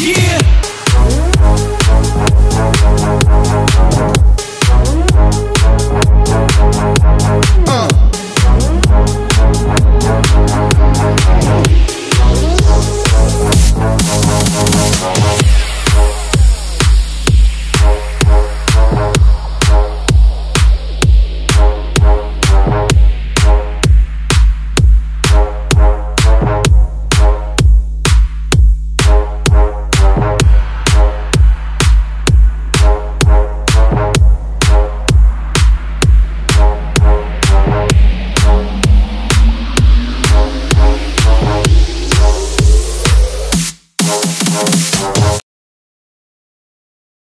Yeah.